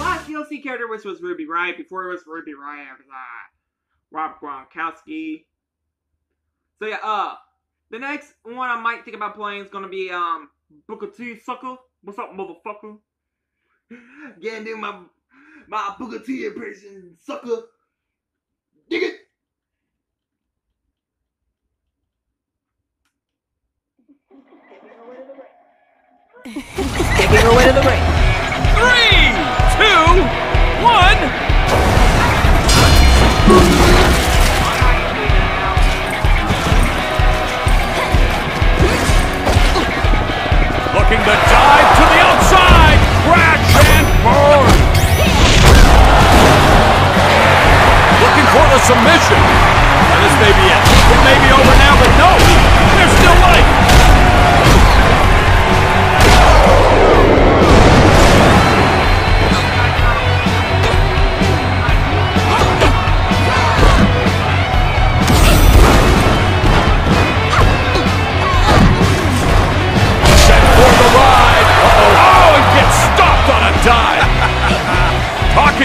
Last DLC character, which was Ruby Riott. Before it was Ruby Riott, it was uh, Rob Gronkowski. So yeah, uh, the next one I might think about playing is gonna be um Booker T sucker. What's up, motherfucker? Getting do my my Booker T impression, sucker. Taking her way to the ring. Three, two, one. Looking to dive to the outside. Crash and burn. Looking for the submission. And this may be it. It may be over now, but no. There's still life.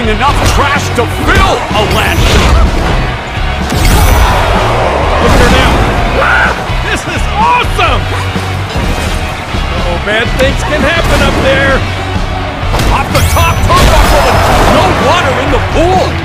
Talking enough trash to fill a ledge. Look at her now. Ah, this is awesome. Oh, bad things can happen up there. Off the top turnbuckle and no water in the pool.